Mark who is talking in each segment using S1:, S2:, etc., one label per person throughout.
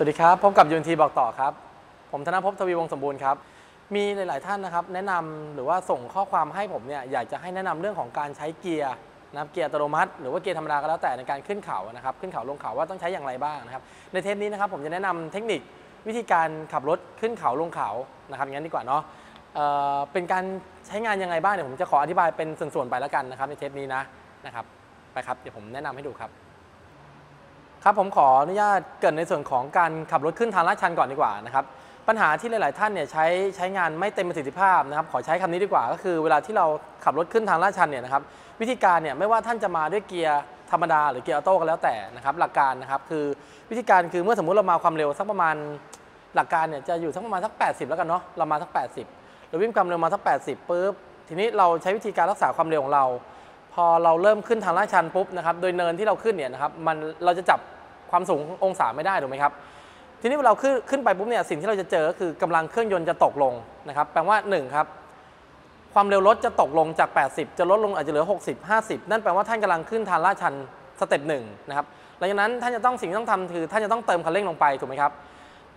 S1: สวัสดีครับ พบกับยูนทีบอกต่อครับ ผมธนภพทวีวงศ์สมบูรณ์ครับ มีหลาย ๆ ท่านนะครับ แนะนำหรือว่าส่งข้อความให้ผมเนี่ยอยากจะให้แนะนำเรื่องของการใช้เกียร์นะครับเกียร์อัตโนมัติ หรือว่าเกียร์ธรรมดาก็แล้วแต่ในการขึ้นเขานะครับขึ้นเขาลงเขาว่าต้องใช้อย่างไรบ้างนะครับในเทปนี้นะครับผมจะแนะนำเทคนิควิธีการขับรถขึ้นเขาลงเขานะครับงั้นดีกว่าเนาะเเป็นการใช้งานยังไงบ้างเดี๋ยวผมจะขออธิบายเป็นส่วน ๆ ไปแล้วกันนะครับในเทปนี้นะนะครับไปครับเดี๋ยวผมแนะนำให้ดูครับ ครับผมขออนุญาตเกรินในส่วนของการขับรถขึ้นทางลาดชันก่อนดีกว่านะครับปัญหาที่หลาย ๆ ท่านเนี่ยใช้ใช้งานไม่เต็มประสิทธิภาพนะครับขอใช้คำนี้ดีกว่า ก็คือเวลาที่เราขับรถขึ้นทางลาดชันเนี่ยนะครับวิธีการเนี่ยไม่ว่าท่านจะมาด้วยเกียร์ธรรมดาหรือเกียร์ออโต้ก็แล้วแต่นะครับหลักการนะครับคือวิธีการคือเมื่อสมมุติเรามาความเร็วสักประมาณหลักการเนี่ยจะอยู่สักประมาณสัก 80 แล้วกันเนาะเรามาสัก 80เราวิ่งความเร็วมาสัก 80ปุ๊บทีนี้เราใช้วิธีการรักษาความเร็วของเรา อเราเริ่มขึ้นทางลาดชันปุ๊บนะครับโดยเนินที่เราขึ้นเนี่ยนะครับมันเราจะจับความสูงองศาไม่ได้ถูกไหมครับทีนี้เวลาเราขึ้นขึ้นไปปุ๊บเนี่ยสิ่งที่เราจะเจอก็คือกำลังเครื่องยนต์จะตกลงนะครับแปลว่า1ครับความเร็วรถจะตกลงจาก 80 จะลดลงอาจจะเหลือ 60 50 นั่นแปลว่าท่านกำลังขึ้นทางลาดชันสเต็ปหนึ่งนะครับหลังจากนั้นท่านจะต้องสิ่งที่ต้องทำคือท่านจะต้องเติมคันเร่งลงไปถูกไหมครับ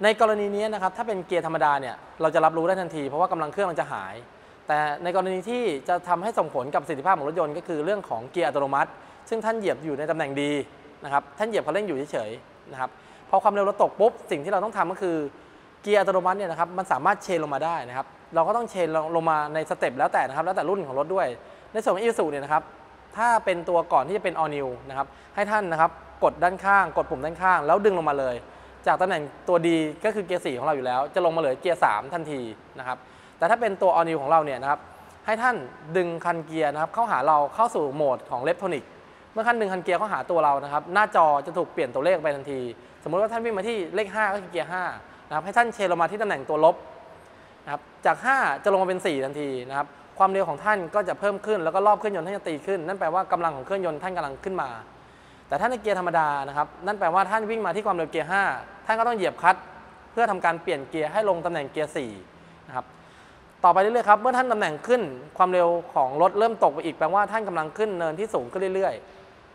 S1: ในกรณีนี้นะครับถ้าเป็นเกียร์ธรรมดาเนี่ยเราจะรับรู้ได้ทันที เพราะว่ากำลังเครื่องมันจะหาย แต่ในกรณีที่จะทำให้ส่งผลกับประสิทธิภาพของรถยนต์ก็คือเรื่องของเกียร์อัตโนมัติ ซึ่งท่านเหยียบอยู่ในตำแหน่ง D นะครับท่านเหยียบคันเร่งอยู่เฉยๆนะครับพอความเร็วเราตกปุ๊บสิ่งที่เราต้องทำก็คือเกียร์อัตโนมัติเนี่ยนะครับมันสามารถ change ลงมาได้นะครับเราก็ต้อง change ลงมาในสเต็ปแล้วแต่นะครับแล้วแต่รุ่นของรถด้วย ในส่วนของอีซูซุเนี่ยนะครับถ้าเป็นตัวก่อนที่จะเป็น all new นะครับให้ท่านนะครับกดด้านข้าง กดปุ่มด้านข้าง แล้วดึงลงมาเลย จากตำแหน่งตัวดีก็คือเกียร์4ของเราอยู่แล้ว จะลงมาเหลือเกียร์3ทันทีนะครับ แต่ถ้าเป็นตัว all new ของเราเนี่ยนะครับให้ท่านดึงคันเกียร์นะครับเข้าหาเราเข้าสู่โหมดของเลฟโทนิกเมื่อท่านดึงคันเกียร์เข้าหาตัวเรานะครับหน้าจอจะถูกเปลี่ยนตัวเลขไปทันที สมมติว่าท่านวิ่งมาที่เลข 5 ก็คือเกียร์5นะครับให้ท่านเชนลงมาที่ตำแหน่งตัวลบนะครับจาก 5 จะลงมาเป็น 4 ทันทีนะครับความเร็วของท่านก็จะเพิ่มขึ้นแล้วก็รอบเครื่องยนต์ท่านจะตีขึ้น นั่นแปลว่ากำลังของเครื่องยนต์ท่านกำลังขึ้นมา แต่ถ้าในเกียร์ธรรมดานะครับนั่นแปลว่าท่านวิ่งมาที่ความเร็วเกียร์5ท่านก็ต้องเหยียบคลัตช์เพื่อทำการเปลี่ยนเกียร์ให้ลงตำแหน่งเกียร์4นะครับ ต่อไปเรื่อยๆครับ เมื่อท่านตำแหน่งขึ้นความเร็วของรถเริ่มตกไปอีกแปลว่าท่านกำลังขึ้นเนินที่สูงขึ้นเรื่อย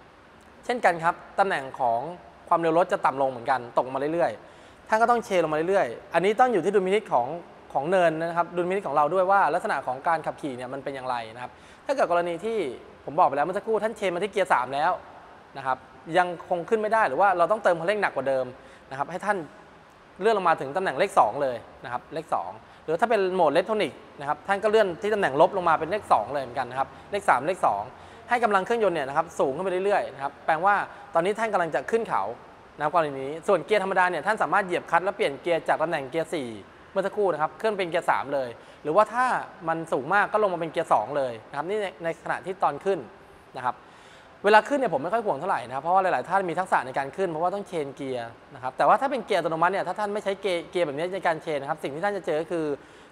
S1: ๆ เช่นกันครับตำแหน่งของความเร็วรถจะต่ำลงเหมือนกันตกมาเรื่อยๆ ท่านก็ต้องเชลงมาเรื่อยๆ อันนี้ต้องอยู่ที่ดุลพินิจของของเนินนะครับดุลพินิจของเราด้วยว่า ลักษณะของการขับขี่เนี่ยมันเป็นอย่างไรนะครับ ถ้าเกิดกรณีที่ผมบอกไปแล้วเมื่อสักครู่ท่านเชนมาที่เกียร์3แล้วนะครับยังคงขึ้นไม่ได้หรือว่าเราต้องเติมคันเร่งหนักกว่าเดิมนะครับให้ท่านเลื่อนลงมาถึงตำแหน่งเลข 2 เลยนะครับเลข 2 หรือถ้าเป็นโหมดเลฟโทนิกนะครับท่านก็เลื่อนที่ตำแหน่งลบลงมาเป็นเลข 2 เลยเหมือนกันนะครับเลข 3 เลข 2 ให้กำลังเครื่องยนต์เนี่ยนะครับสูงขึ้นไปเรื่อยๆนะครับแปลว่าตอนนี้ท่านกำลังจะขึ้นเขานะครับกรณีนี้ส่วนเกียร์ธรรมดาเนี่ยท่านสามารถเหยียบคัตแล้วเปลี่ยนเกียร์จากตำแหน่งเกียร์4เมื่อสักครู่นะครับเคลื่อนเป็นเกียร์3เลย หรือว่าถ้ามันสูงมากก็ลงมาเป็นเกียร์2เลยนะครับนี่ในขณะที่ตอนขึ้นนะครับ เวลาขึ้นเนี่ยผมไม่ค่อยห่วงเท่าไหร่นะครับเพราะว่าหลาย ๆ ท่านมีทักษะในการขึ้นเพราะว่าต้อง change เกียร์นะครับแต่ว่าถ้าเป็นเกียร์อัตโนมัติเนี่ยถ้าท่านไม่ใช้เกียร์เกียร์แบบนี้ในการ change นะครับสิ่งที่ท่านจะเจอก็คือ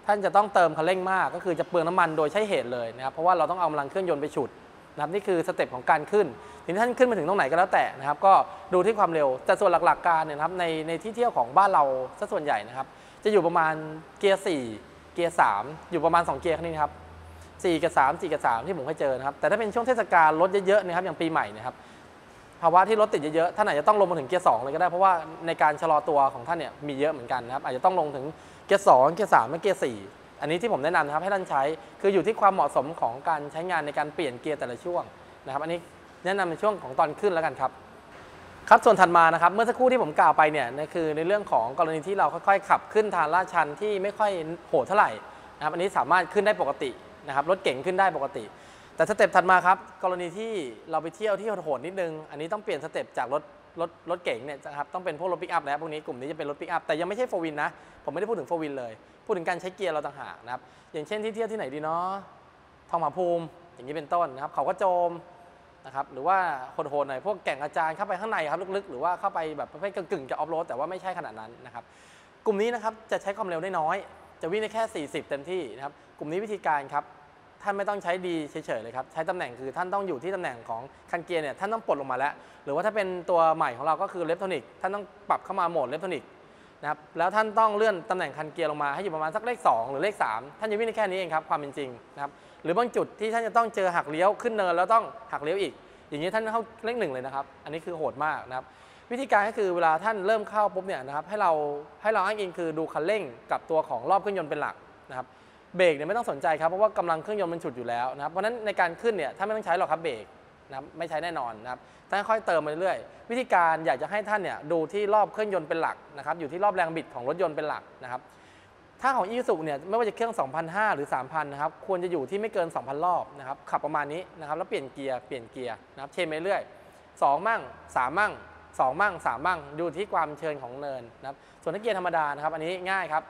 S1: ท่านจะต้องเติมคันเร่งมาก ก็คือจะเปลืองน้ำมันโดยใช่เหตุเลยนะครับเพราะว่าเราต้องเอากำลังเครื่องยนต์ไปฉุดนะครับนี่คือสเต็ปของการขึ้นทีนี้ท่านขึ้นมาถึงตรงไหนก็แล้วแต่นะครับก็ดูที่ความเร็วแต่ส่วนหลักๆการเนี่ยนะครับในในที่เที่ยวของบ้านเราซะส่วนใหญ่นะครับจะอยู่ประมาณเกียร์4เกียร์3อยู่ประมาณ 2 เกียร์แค่นี้ครับ 4 กับ 3 4 กับ 3 ที่ผมเคยเจอนะครับแต่ถ้าเป็นช่วงเทศกาลรถเยอะๆนะครับอย่างปีใหม่นะครับภาวะที่รถติดเยอะๆท่านอาจจะต้องลงมาถึงเกียร์2เลยก็ได้เพราะว่าในการชะลอตัวของท่านเนี่ยมีเยอะเหมือนกันนะครับอาจจะต้องลงถึงเกียร์2เกียร์3และเกียร์4อันนี้ที่ผมแนะนำนะครับให้ท่านใช้คืออยู่ที่ความเหมาะสมของการใช้งานในการเปลี่ยนเกียร์แต่ละช่วงนะครับอันนี้แนะนำในช่วงของตอนขึ้นแล้วกันครับครับส่วนถัดมานะครับเมื่อสักครู่ที่ผมกล่าวไปเนี่ยนั่นคือในเรื่องของกรณีที่เราค่อยๆ ขับขึ้นทางลาดชันที่ไม่ค่อยโหดเท่าไหร่นะครับอันนี้สามารถขึ้นได้ปกติ นะครับรถเก๋งขึ้นได้ปกติ แต่สเต็ปถัดมาครับ กรณีที่เราไปเที่ยวที่โหดๆนิดนึง อันนี้ต้องเปลี่ยนสเต็ปจากรถรถรถเก๋งเนี่ยนะครับต้องเป็นพวกรถปิกอัพแล้วพวกนี้กลุ่มนี้จะเป็นรถปิกอัพแต่ยังไม่ใช่ four-wheel นะ ผมไม่ได้พูดถึง four-wheel เลย พูดถึงการใช้เกียร์เราต่างหากนะครับอย่างเช่นที่เที่ยวที่ไหนดีเนาะทองผาภูมิ อย่างนี้เป็นต้นนะครับเขาก็โจมนะครับหรือว่าโหดๆหน่อยพวกแก่งอาจารย์เข้าไปข้างในครับลึกๆ หรือว่าเข้าไปแบบประเภทกึ่งๆจะออฟโรดแต่ว่าไม่ใช่ขนาดนั้นนะครับกลุ่มนี้นะครับจะใช้ความเร็วได้น้อย จะวิ่งได้แค่ 40 เต็มที่นะครับกลุ่มนี้วิธีการครับท่านไม่ต้องใช้ดีเฉยๆเลยครับใช้ตำแหน่งคือท่านต้องอยู่ที่ตำแหน่งของคันเกียร์เนี่ยท่านต้องปลดลงมาแล้ว หรือว่าถ้าเป็นตัวใหม่ของเราก็คือเลฟโทนิกท่านต้องปรับเข้ามาโหมดเลฟโทนิกนะครับแล้วท่านต้องเลื่อนตำแหน่งคันเกียร์ลงมาให้อยู่ประมาณสักเลข 2 หรือเลข 3 ท่านจะวิ่งได้แค่นี้เองครับความเป็นจริงนะครับหรือบางจุดที่ท่านจะต้องเจอหักเลี้ยวขึ้นเนินแล้วต้องหักเลี้ยวอีก อย่างนี้ท่านเข้าเลขหนึ่งเลยนะครับอันนี้คือโหดมากนะครับ วิธีการก็คือเวลาท่านเริ่มเข้าปุ๊บเนี่ยนะครับให้เราให้เราอ้างอิงคือดูคันเร่งกับตัวของรอบเครื่องยนต์เป็นหลักนะครับเบรกเนี่ยไม่ต้องสนใจครับเพราะว่ากำลังเครื่องยนต์มันฉุดอยู่แล้วนะครับเพราะฉะนั้นในการขึ้นเนี่ยท่านไม่ต้องใช้หรอกครับเบรกนะครับไม่ใช้แน่นอนนะครับท่านค่อยเติมไปเรื่อยๆวิธีการอยากจะให้ท่านเนี่ยดูที่รอบเครื่องยนต์เป็นหลักนะครับอยู่ที่รอบแรงบิดของรถยนต์เป็นหลักนะครับถ้าของอีซูเนี่ยไม่ว่าจะเครื่อง 2,500 หรือ 3,000 นะครับควรจะอยู่ที่ไม่เกิน 2,000 รอบนะครับขับประมาณนี้นะครับแล้วเปลี่ยนเกียร์เปลี่ยนเกียร์นะครับเชนไปเรื่อย2มั่ง3มั่ง 2มั่ง3มั่งดูที่ความเชิญของเนินนะครับส่วนถ้าเกียร์ธรรมดานะครับอันนี้ง่ายครับ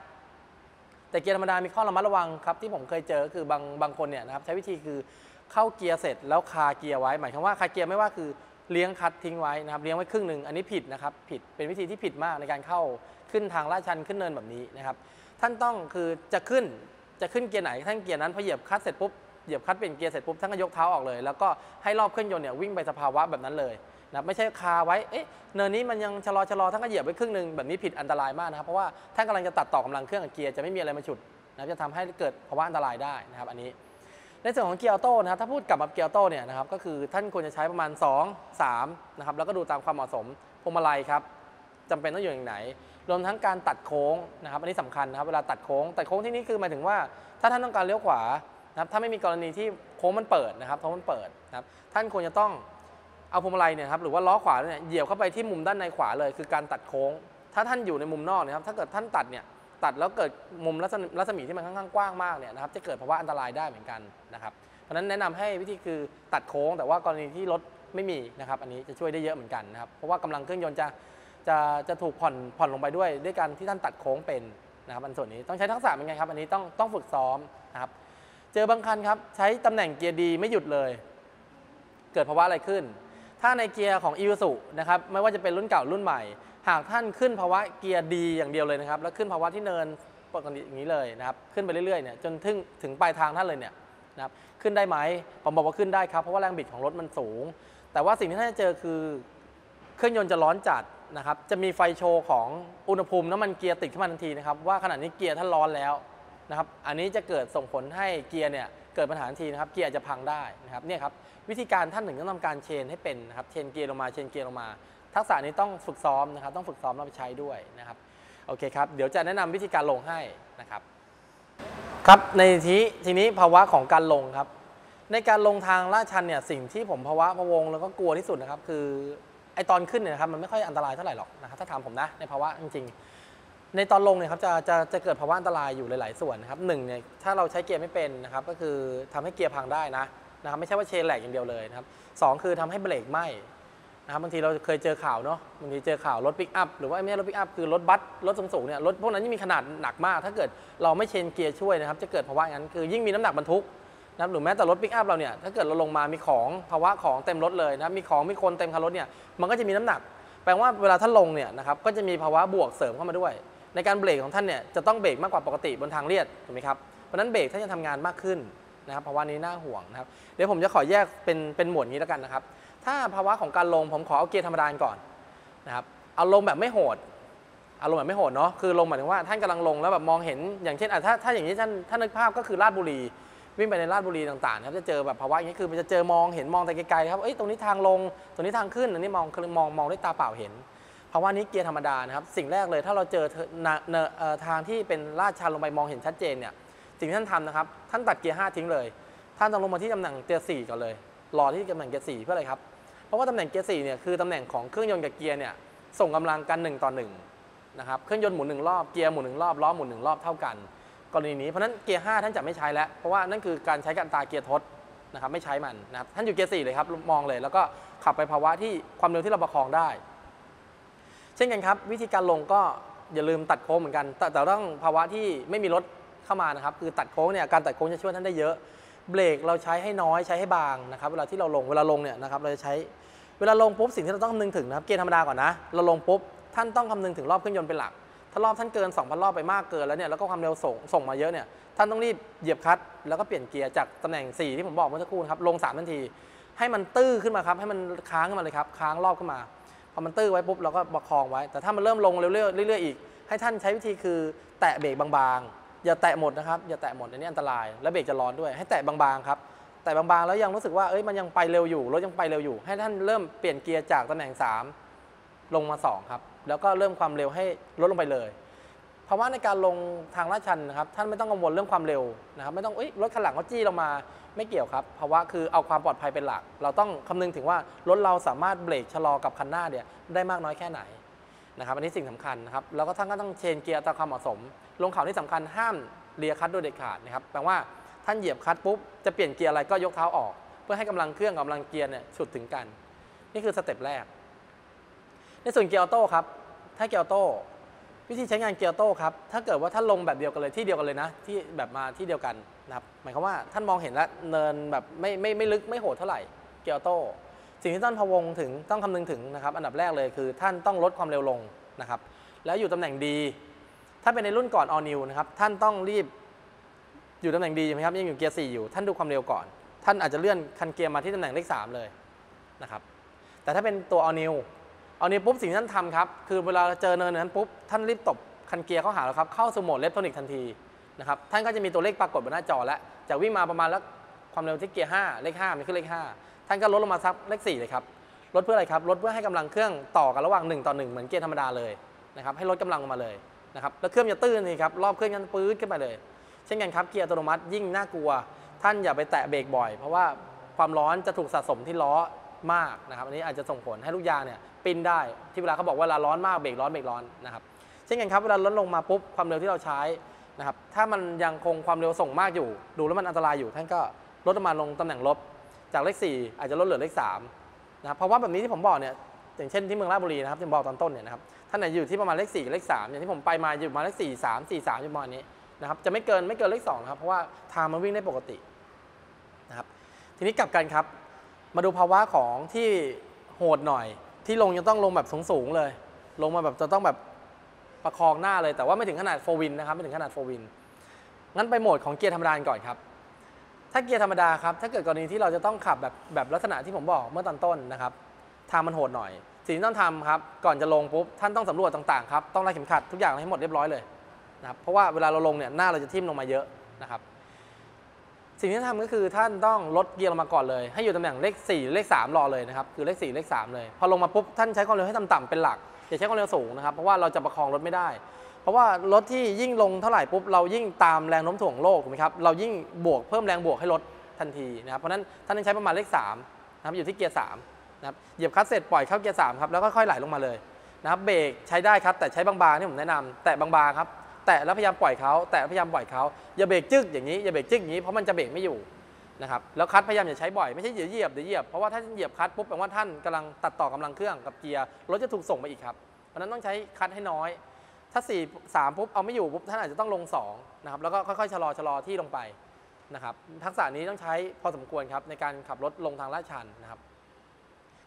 S1: แต่เกียร์ธรรมดามีข้อระมัดระวังครับที่ผมเคยเจอคือบางบางคนเนี่ยนะครับใช้วิธีคือเข้าเกียร์เสร็จแล้วคาเกียร์ไว้ หมายความว่าคาเกียร์ไม่ว่าคือเลี้ยงคัดทิ้งไว้นะครับเลี้ยงไว้ครึ่งหนึ่งอันนี้ผิดนะครับผิดเป็นวิธีที่ผิดมากในการเข้าขึ้นทางลาดชันขึ้นเนินแบบนี้นะครับท่านต้องคือจะขึ้นจะขึ้นเกียร์ไหนท่านเกียร์นั้นพอเหยียบคลัตช์เสร็จปุ๊บเหยียบคลัตช์เป็นเกียร์เสร็จปุ๊บท่านก็ยกเท้าออกเลย แล้วก็ให้รอบเครื่องยนต์เนี่ยวิ่งไปสภาวะแบบนั้นเลย นะไม่ใช่คาไว้เอ๊ะเนินนี้มันยังชะลอชะลอท่านก็เหยียบไปครึ่งหนึ่งแบบนี้ผิดอันตรายมากนะครับเพราะว่าท่านกำลังจะตัดต่อกำลังเครื่องกับเกียร์จะไม่มีอะไรมาฉุดนะจะทำให้เกิดภาวะอันตรายได้นะครับอันนี้ ในส่วนของเกียร์ออโต้นะครับถ้าพูดกลับมาเกียร์ออโต้เนี่ยนะครับก็คือท่านควรจะใช้ประมาณ 2 3นะครับแล้วก็ดูตามความเหมาะสมพวงมาลัยครับจำเป็นต้องอยู่อย่างไหน รวมทั้งการตัดโค้งนะครับอันนี้สำคัญนะครับเวลาตัดโค้งตัดโค้งที่นี่คือหมายถึงว่า ถ้าท่านต้องการเลี้ยวขวานะครับถ้าไม่มีกรณีที่โค้งมันเปิดนะครับโค้งมันเปิดนะครับท่านควรจะต้อง เอาพวงมาลัยเนี่ยครับหรือว่าล้อขวาเนี่ยเหยียบเข้าไปที่มุมด้านในขวาเลย คือการตัดโค้ง ถ้าท่านอยู่ในมุมนอกนะครับถ้าเกิดท่านตัดเนี่ยตัดแล้วเกิดมุมรัศมีที่มันค่อนข้างกว้างมากเนี่ยนะครับจะเกิดภาวะอันตรายได้เหมือนกันนะครับเพราะฉะนั้นแนะนำให้วิธีคือตัดโค้ง แต่ว่ากรณีที่รถไม่มีนะครับอันนี้จะช่วยได้เยอะเหมือนกันนะครับเพราะว่ากำลังเครื่องยนต์จะจะจะถูกผ่อนผ่อนลงไปด้วย ด้วยการที่ท่านตัดโค้งเป็นนะครับอันส่วนนี้ต้องใช้ทักษะเป็นไงครับ อันนี้ต้องต้องฝึกซ้อมนะครับเจอบางคันครับใช้ตำแหน่งเกียร์ดีไม่หยุดเลย เกิดภาวะอะไรขึ้น ถ้าในเกียร์ของอี u ูนะครับไม่ว่าจะเป็นรุ่นเก่ารุ่นใหม่ หากท่านขึ้นภาวะเกียร์ดีอย่างเดียวเลยนะครับ แล้วขึ้นภาวะที่เนินปกติอย่างนี้เลยนะครับขึ้นไปเรื่อยๆเนี่ยจนถึงถึงปลายทางท่านเลยเนี่ยนะครับขึ้นได้ไหมผมบอกว่าขึ้นได้ครับเพราะว่าแรงบิดของรถมันสูง แต่ว่าสิ่งที่ท่านจะเจอคือเครื่องยนต์จะร้อนจัดนะครับจะมีไฟโชว์ของอุณหภูมิน้ำมันเกียร์ติดขึ้นมาทันทีนะครับว่าขณะนี้เกียร์ท่านร้อนแล้วนะครับอันนี้จะเกิดส่งผลให้เกียร์เนี่ย เกิดปัญหาทันทีนะครับเกียร์อาจจะพังได้นะครับเนี่ยครับวิธีการท่านหนึ่งต้องทำการเชนให้เป็นนะครับเชนเกียร์ลงมาเชนเกียร์ลงมา ทักษะนี้ต้องฝึกซ้อมนะครับ ต้องฝึกซ้อมแล้วไปใช้ด้วยนะครับโอเคครับเดี๋ยวจะแนะนำวิธีการลงให้นะครับ ครับในทีทีนี้ภาวะของการลงครับ ในการลงทางลาดชันเนี่ยสิ่งที่ผมภาวะพะวงแล้วก็กลัวที่สุดนะครับ คือไอตอนขึ้นเนี่ยครับมันไม่ค่อยอันตรายเท่าไหร่หรอกนะครับถ้าถามผมนะในภาวะจริงๆ ในตอนลงเนี่ยครับจะจะจะเกิดภาวะอันตรายอยู่หลาย ๆ ส่วนนะครับหนึ่งเนี่ยถ้าเราใช้เกียร์ไม่เป็นนะครับก็คือทำให้เกียร์พังได้นะนะครับไม่ใช่ว่า change แหลกอย่างเดียวเลยนะครับสองคือทำให้เบรกไหม้นะครับบางทีเราเคยเจอข่าวเนาะบางทีเจอข่าวรถปิกอัพหรือว่าไม่ใช่รถปิกอัพคือรถบัสรถสูงๆเนี่ยรถพวกนั้นยิ่งมีขนาดหนักมาก ถ้าเกิดเราไม่เชนเกียร์ช่วยนะครับจะเกิดภาวะอย่างนั้นคือยิ่งมีน้ำหนักบรรทุกนะครับหรือแม้แต่รถปิกอัพเราเนี่ยถ้าเกิดเราลงมามีของภาวะของเต็มรถเลยนะมีของมีคนเต็มคันรถเนี่ยมันก็จะมีน้ำหนัก แปลว่าเวลาท่านลงเนี่ยนะครับก็จะมีภาวะบวกเสริมเข้ามาด้วย ในการเบรกของท่านเนี่ยจะต้องเบรกมากกว่าปกติบนทางเลียดถูกไหมครับเพราะนั้นเบรกท่านจะทำงานมากขึ้นนะครับภาวะนี้น่าห่วงนะครับเดี๋ยวผมจะขอแยกเป็นเป็นหมวดนี้แล้วกันนะครับ ถ้าภาวะของการลงผมขอเอาเกียร์ธรรมดาก่อนนะครับเอาลงแบบไม่โหดอารมณ์แบบไม่โหดเนาะคือลงหมายถึงว่าท่านกำลังลงแล้วแบบมองเห็นอย่างเช่นอะถ้าถ้าอย่างนี้ท่านท่านนึกภาพก็คือลาดบุรี วิ่งไปในลาดบุรีต่างๆนะครับจะเจอแบบภาวะอย่างนี้คือมันจะเจอมองเห็นมองแต่ไกลๆครับเอ้ยตรงนี้ทางลงตรงนี้ทางขึ้นอันนี้มองมองมองด้วยตาเปล่าเห็น ภาะวะนี้เกียร์ธรรมดานะครับสิ่งแรกเลยถ้าเราเจอทางที่เป็นลาดชันลงไปมองเห็นชัดเจนเนี่ยสิ่งที่ท่านทำนะครับ ท่านตัดเกียร์5ทิ้งเลย ท่านต้องลงมาที่ตำแหน่งเกียร์4ก่อนเลย รอที่ตำแหน่งเกียร์4เพื่ออะไรครับ เพราะว่าตำแหน่งเกียร์4เนี่ยคือตำแหน่งของเครื่องยนต์กับเกียร์เนี่ยส่งกำลังกัน 1 ต่อ1นะครับเครื่องยนต์หมุนหนึ่งรอบเกียร์หมุนหนึ่งรอบล้อหมุนหนึ่งรอบเท่ากัน กรณีนี้เพราะนั้นเกียร์5ท่านจะไม่ใช้แล้วเพราะว่านั่นคือการใช้กันตาเกียร์ทดนะครับไม่ใช้มันนะครับท่านอยู่เกียร์4เลยครับมองเลย แล้วก็ขับไปภาวะที่ความเร็วที่เราประคองได้ เช่นกันครับ วิธีการลงก็อย่าลืมตัดโค้งเหมือนกัน แต่แต่ต้องภาวะที่ไม่มีรถเข้ามานะครับ คือตัดโค้งเนี่ยการตัดโค้งจะช่วยท่านได้เยอะ เบรกเราใช้ให้น้อยใช้ให้บางนะครับ เวลาที่เราลงเวลาลงเนี่ยนะครับเราจะใช้เวลาลงปุ๊บสิ่งที่เราต้องคำนึงถึงนะครับเกียร์ธรรมดาก่อนนะเราลงปุ๊บท่านต้องคำนึงถึงรอบเครื่องยนต์เป็นหลัก ถ้ารอบท่านเกิน 2,000 รอบไปมากเกินแล้วเนี่ยแล้วก็ความเร็วส่งส่งมาเยอะเนี่ยท่านต้องรีบเหยียบคลัตช์แล้วก็เปลี่ยนเกียร์จากตำแหน่ง 4 ที่ผมบอกเมื่อสักครู่ครับลง3นที ให้มันตื้อขึ้นมาครับให้มันค้างขึ้นมาเลยครับค้างรอบขึ้นมา พอมันตื้อไว้ปุ๊บเราก็ประคองไว้ แต่ถ้ามันเริ่มลงเรื่อยๆเรื่อยๆอีก ให้ท่านใช้วิธีคือแตะเบรกบางๆ อย่าแตะหมดนะครับ อย่าแตะหมดอันนี้อันตราย และเบรกจะร้อนด้วย ให้แตะบางๆครับ แตะบางๆ แล้วยังรู้สึกว่า เอ้ย มันยังไปเร็วอยู่ รถยังไปเร็วอยู่ ให้ท่านเริ่มเปลี่ยนเกียร์จากตำแหน่ง 3 ลงมา 2 ครับ แล้วก็เริ่มความเร็วให้ลดลงไปเลย เพราะว่าในการลงทางลาดชันนะครับท่านไม่ต้องกังวลเรื่องความเร็วนะครับไม่ต้องเอ้ยรถคันหลังเขาจี้เรามาไม่เกี่ยวครับเพราะว่าคือเอาความปลอดภัยเป็นหลัก เราต้องคำนึงถึงว่ารถเราสามารถเบรกชะลอกับคันหน้าเนี่ยได้มากน้อยแค่ไหนนะครับอันนี้สิ่งสำคัญนะครับแล้วก็ท่านก็ต้อง change เกียร์ตามความเหมาะสม ลงเขาที่สำคัญห้ามเลียคลัตช์โดยเด็ดขาดนะครับแปลว่าท่านเหยียบคลัตช์ปุ๊บจะเปลี่ยนเกียร์อะไรก็ยกเท้าออก เพื่อให้กำลังเครื่องกับกำลังเกียร์เนี่ยฉุดถึงกัน นี่คือสเต็ปแรก ในส่วนเกียร์ออโต้ครับถ้าเกียร์ออโต้ วิธีใช้งานเกียร์ออโต้ครับ ถ้าเกิดว่าท่านลงแบบเดียวกันเลยที่เดียวกันเลยนะ ที่แบบมาที่เดียวกันนะครับ หมายความว่าท่านมองเห็นแล้วเนินแบบไม่ไม่ไม่ลึกไม่โหดเท่าไหร่เกียร์โต้สิ่งที่ท่านพะวงถึงต้องคำนึงถึงนะครับ อันดับแรกเลยคือท่านต้องลดความเร็วลงนะครับ แล้วอยู่ตำแหน่งดี ถ้าเป็นในรุ่นก่อน all new นะครับ ท่านต้องรีบอยู่ตำแหน่งดีใช่ไหมครับยังอยู่เกียร์4อยู่ ท่านดูความเร็วก่อน ท่านอาจจะเลื่อนคันเกียร์มาที่ตำแหน่งเลข3เลยนะครับ แต่ถ้าเป็นตัว all new all new ปุ๊บสิ่งที่ท่านทำครับ คือเวลาเจอเนินนั้นปุ๊บท่านรีบตบคันเกียร์เข้าหาแล้วครับเข้าสู่โหมดเลฟโทนิกทันทีนะครับท่านก็จะมีตัวเลขปรากฏบนหน้าจอแล้วจากวิ่งมาประมาณแล้วความเร็วที่เกียร์5เลข5มันขึ้นเลข 5 ท่านก็ลดลงมาสักเลข4เลยครับลดเพื่ออะไรครับลดเพื่อให้กำลังเครื่องต่อกันระหว่าง1ต่อ1เหมือนเกียร์ธรรมดาเลยนะครับให้ลดกำลังลงมาเลยนะครับแล้วเครื่องจะตื้นนี่ครับรอบเครื่องจะปื๊ดขึ้นไปเลย เช่นกันครับเกียร์อัตโนมัติยิ่งน่ากลัว ท่านอย่าไปแตะเบรกบ่อย เพราะว่าความร้อนจะถูกสะสมที่ล้อ มากนะครับอันนี้อาจจะส่งผลให้ลูกยางเนี่ยปิ้นได้ที่เวลาเขาบอกว่าเวลาร้อนมากเบรกร้อนเบรกร้อนนะครับเช่นกันครับเวลาลดลงมาปุ๊บความเร็วที่เราใช้นะครับถ้ามันยังคงความเร็วส่งมากอยู่ ดูแล้วมันอันตรายอยู่ท่านก็ลดลงมาลงตำแหน่งลบ จากเลข 4 อาจจะลดเหลือเลข3นะครับเพราะว่าแบบนี้ที่ผมบอกเนี่ยอย่างเช่นที่เมืองราชบุรีนะครับที่บอกตอนต้นเนี่ยนะครับท่านไหนอยู่ที่ประมาณเลข4กับเลข3อย่างที่ผมไปมาอยู่ประมาณเลข4 3 4 3อยู่ประมาณนี้นะครับจะไม่เกินไม่เกินเลข2นะครับเพราะว่าทางมันวิ่งได้ปกตินะครับทีนี้กลับกันครับ มาดูภาวะของที่โหดหน่อย ที่ลงยังต้องลงแบบสูงๆเลย ลงมาแบบจะต้องแบบประคองหน้าเลยแต่ว่าไม่ถึงขนาดโฟวินนะครับไม่ถึงขนาดโฟวินงั้นไปโหมดของเกียร์ธรรมดาก่อนครับ ถ้าเกียร์ธรรมดาครับถ้าเกิดกรณีที่เราจะต้องขับแบบแบบลักษณะที่ผมบอกเมื่อตอนต้นนะครับทางมันโหดหน่อย สิ่งที่ต้องทำครับก่อนจะลงปุ๊บท่านต้องสำรวจต่างๆครับต้องไล่เข็มขัดทุกอย่างให้หมดเรียบร้อยเลยนะครับเพราะว่าเวลาเราลงเนี่ยหน้าเราจะทิ่มลงมาเยอะนะครับ สิ่งที่ทำก็คือท่านต้องลดเกียร์ลงมาก่อนเลย ให้อยู่ตำแหน่งเลข 4 เลข 3 รอเลยนะครับคือเลข 4 เลข 3 เลย พอลงมาปุ๊บท่านใช้ความเร็วให้ต่ำๆเป็นหลักอย่าใช้ความเร็วสูงนะครับเพราะว่าเราจะประคองรถไม่ได้ เพราะว่ารถที่ยิ่งลงเท่าไหร่ปุ๊บเรายิ่งตามแรงโน้มถ่วงโลกถูกไหมครับเรายิ่งบวกเพิ่มแรงบวกให้รถทันทีนะครับเพราะนั้นท่านต้องใช้ประมาณเลข3นะครับอยู่ที่เกียร์3นะครับเหยียบคัตเสร็จปล่อยเข้าเกียร์3ครับแล้วค่อยๆไหลลงมาเลยนะครับเบรกใช้ได้ครับแต่ใช้บางๆที่ผมแนะนำแตะบางๆครับ แตะแล้วพยายามปล่อยเขาแตะพยายามปล่อยเขาอย่าเบรกจึ๊กอย่างนี้อย่าเบรกจึ๊กอย่างนี้เพราะมันจะเบรกไม่อยู่นะครับแล้วคัตพยายามอย่าใช้บ่อยไม่ใช่เหยียบเหยียบเดี๋ยวเหยียบเพราะว่าถ้าเหยียบคัตปุ๊บแปลว่าท่านกำลังตัดต่อกำลังเครื่องกับเกียร์รถจะถูกส่งไปอีกครับเพราะนั้นต้องใช้คัตให้น้อย ถ้า4 3ปุ๊บเอาไม่อยู่ปุ๊บท่านอาจจะต้องลง2นะครับแล้วก็ค่อยๆชะลอชะลอที่ลงไปนะครับทักษะนี้ต้องใช้พอสมควรครับในการขับรถลงทางลาดชันนะครับ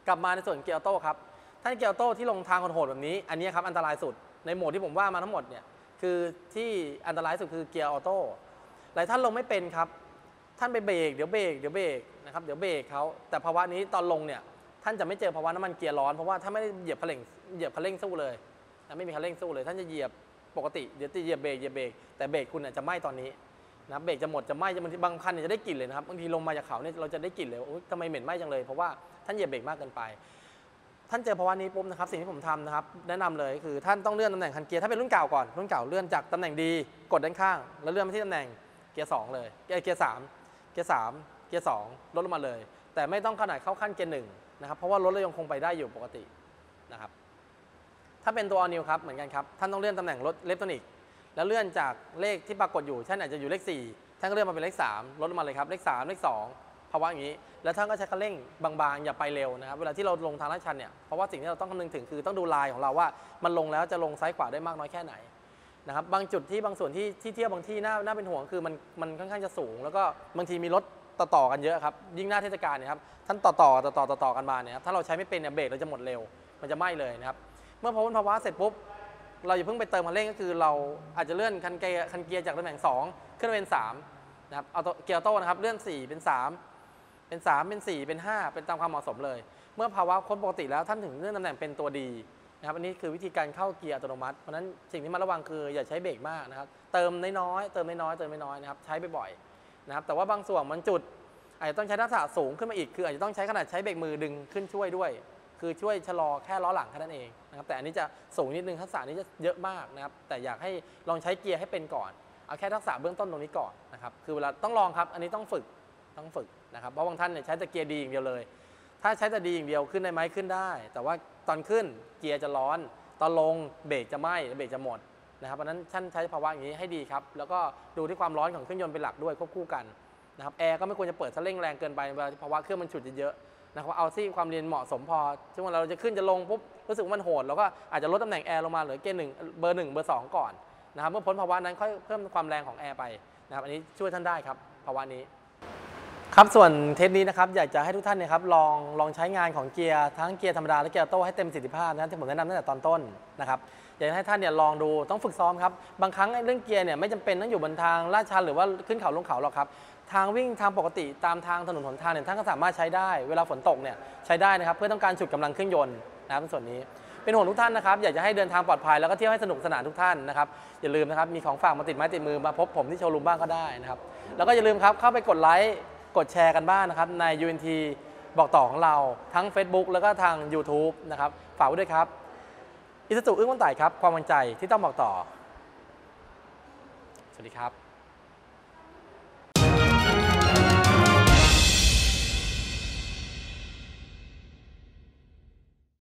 S1: กลับมาในส่วนเกียร์โต้ครับท่านเกียร์โต้ที่ลงทางโหดๆแบบนี้ อันนี้ครับอันตรายสุดในโหมดที่ผมว่ามาทั้งหมดเนี่ย คือที่อันตรายสุดคือเกียร์ออโต้หลายท่านลงไม่เป็นครับ ท่านไปเบรกเดี๋ยวเบรกเดี๋ยวเบรกนะครับเดี๋ยวเบรกเขาแต่ภาวะนี้ตอนลงเนี่ยท่านจะไม่เจอภาวะน้ำมันเกียร์ร้อนเพราะว่าถ้าไม่ได้เหยียบคันเร่งเหยียบคันเร่งสู้เลยไม่มีคันเร่งสู้เลย ท่านจะเหยียบปกติเดี๋ยวจะเหยียบเบรกเหยียบเบรกแต่เบรกคุณจะไหม้ตอนนี้นะเบรกจะหมดจะไหม้จะบางบางคันจะได้กลิ่นเลยนะครับบางทีลงมาจากเขาเนี่ยเราจะได้กลิ่นเลยโอ๊ยทำไมเหม็นไหม้จังเลยเพราะว่าท่านเหยียบเบรกมากเกินไป ท่านเจอภาวะนี้ปุ๊บนะครับสิ่งที่ผมทำนะครับแนะนำเลยคือท่านต้องเลื่อนตำแหน่งคันเกียร์ถ้าเป็นรุ่นเก่าก่อนรุ่นเก่าเลื่อนจากตำแหน่งดีกดด้านข้าง แล้วเลื่อนไปที่ตำแหน่งเกียร์สองเลยเกียร์สามเกียร์สามเกียร์สองลดลงมาเลย แต่ไม่ต้องขนาดเข้าขั้นเกียร์หนึ่งนะครับเพราะว่ารถเรายังคงไปได้อยู่ปกตินะครับถ้าเป็นตัว all new ครับเหมือนกันครับท่านต้องเลื่อนตำแหน่งรถ Rev Tronic แล้วเลื่อนจากเลขที่ปรากฏอยู่ท่านอาจจะอยู่เลข4ท่านก็เลื่อนมาเป็นเลข 3 ลดลงมาเลยครับเลข 3 เลข 2 ภาวะอย่างนี้ แล้วท่านก็ใช้คันเร่งบางๆ อย่าไปเร็วนะครับ เวลาที่เราลงทางลาดชันเนี่ย เพราะว่าสิ่งที่เราต้องคำนึงถึงคือต้องดูลายของเราว่า มันลงแล้วจะลงซ้ายขวาได้มากน้อยแค่ไหนนะครับ บางจุดที่บางส่วนที่ที่เที่ยวบางที่น่าน่าเป็นห่วงคือมันมันค่อนข้างจะสูง แล้วก็บางทีมีรถต่อๆกันเยอะครับ ยิ่งหน้าเทศกาลเนี่ยครับ ท่านต่อต่อต่อต่อต่อต่อกันมาเนี่ยครับ ถ้าเราใช้ไม่เป็นเนี่ยเบรกเราจะหมดเร็ว มันจะไหม้เลยนะครับ เมื่อพ้นภาวะเสร็จปุ๊บ เราอย่าเพิ่งไปเติมคันเร่งก็คือ เราอาจจะเลื่อนคันเกียร์คันเกียร์จากตำแหน่ง 2 ขึ้นเป็น3นะครับ เอาเกียร์โต้นะครับ เลื่อน 4 เป็น 3 เป็น 3 เป็น 4 เป็น 5 เป็นตามความเหมาะสมเลย เมื่อภาวะคนปกติแล้วท่านถึงเลื่อนตำแหน่งเป็นตัวดีนะครับอันนี้คือวิธีการเข้าเกียร์อัตโนมัติเพราะฉะนั้นสิ่งที่มาระวังคืออย่าใช้เบรกมากนะครับเติมน้อยๆเติมน้อยๆเติมน้อยๆนะครับใช้บ่อยๆนะครับแต่ว่าบางส่วนมันจุดอาจจะต้องใช้ทักษะสูงขึ้นมาอีกคืออาจจะต้องใช้ขนาดใช้เบรกมือดึงขึ้นช่วยด้วย คือช่วยชะลอแค่ล้อหลังแค่นั้นเองนะครับแต่อันนี้จะสูงนิดนึงทักษะนี้จะเยอะมากนะครับแต่อยากให้ลองใช้เกียร์ให้เป็นก่อนเอาแค่ทักษะเบื้องต้นตรงนี้ก่อนนะครับคือเวลาต้องลองครับอันนี้ต้องฝึกต้องฝึก นะครับเพราะบางท่านเนี่ยใช้แต่เกียร์ดีอย่างเดียวเลย ถ้าใช้แต่ D อย่างเดียวขึ้นได้ไหมขึ้นได้ แต่ว่าตอนขึ้นเกียร์จะร้อน ตอนลงเบรกจะไหม้เบรกจะหมดนะครับเพราะนั้นท่านใช้ภาวะอย่างนี้ให้ดีครับ แล้วก็ดูที่ความร้อนของเครื่องยนต์เป็นหลักด้วยควบคู่กันนะครับแอร์ก็ไม่ควรจะเปิดถ้าเร่งแรงเกินไปเวลาภาวะเครื่องมันฉุดเยอะๆนะครับเอาที่ความเย็นเหมาะสมพอซึ่งเวลาเราจะขึ้นจะลงปุ๊บรู้สึกว่ามันโหดเราก็อาจจะลดตำแหน่งแอร์ลงมาเหลือเกียร์หนึ่งเบอร์หนึ่งเบอร์สองก่อนนะครับเมื่อพ้นภาวะนั้นค่อยเพิ่มความแรงของแอร์ไปนะครับอันนี้ช่วยท่านได้ครับภาวะนี้ ครับส่วนเทปนี้นะครับอยากจะให้ทุกท่านเนี่ยครับลองลองใช้งานของเกียร์ทั้งเกียร์ธรรมดาและเกียร์ออโต้ให้เต็มประสิทธิภาพนะที่ผมแนะนำตั้งแต่ตอนต้นนะครับอยากให้ท่านเนี่ยลองดูต้องฝึกซ้อมครับบางครั้งเรื่องเกียร์เนี่ยไม่จำเป็นต้องอยู่บนทางลาดชันหรือว่าขึ้นเขาลงเขาหรอกครับทางวิ่งทางปกติตามทางถนนหนทางเนี่ยท่านก็สามารถใช้ได้ เวลาฝนตกเนี่ยใช้ได้นะครับเพื่อต้องการฉุดกำลังเครื่องยนต์นะครับส่วนนี้เป็นห่วงทุกท่านนะครับอยากจะให้เดินทางปลอดภัยแล้วก็เที่ยวให้สนุกสนานทุกท่านนะครับอย่าลืมนะครับมีของฝากมาติดไม้ติดมือมาพบผมที่โชว์รูมบ้างก็ได้นะครับแล้วก็อย่าลืมครับเข้าไปกดไลค์ กดแชร์กันบ้างนะครับใน UNT บอกต่อของเราทั้ง Facebook แล้วก็ทาง YouTube นะครับ ฝากไว้ด้วยครับ อิสตุอึ้งวันไต่ครับ ความมั่นใจที่ต้องบอกต่อ สวัสดีครับ